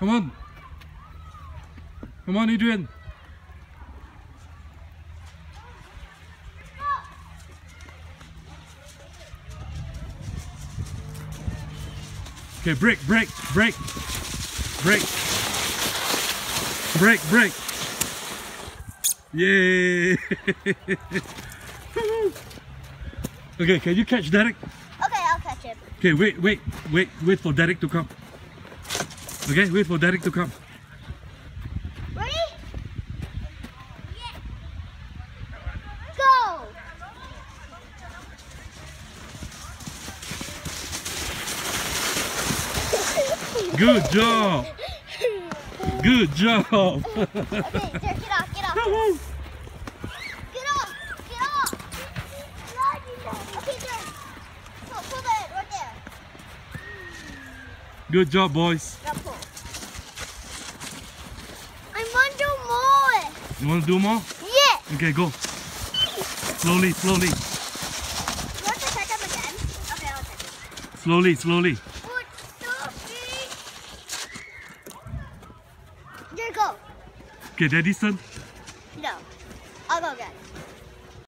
Come on. Come on, Adrian. Okay, break, break, break, break, break, break. Yay! okay, can you catch Derek? Okay, I'll catch him. Okay, wait, wait, wait, wait for Derek to come. Okay, wait for Derek to come. Ready? Go! Good job. Good job. okay, Derek, get off, get off. Get off! Get off! Okay, Derek. Pull, pull that right there. Good job, boys. Want to do more. You want to do more? Yeah. Okay, go. Slowly, slowly, You want to check him again? Okay, I'll check him. slowly, slowly. One, two, three. There go. Okay, Daddy's turn. No. I'll go again.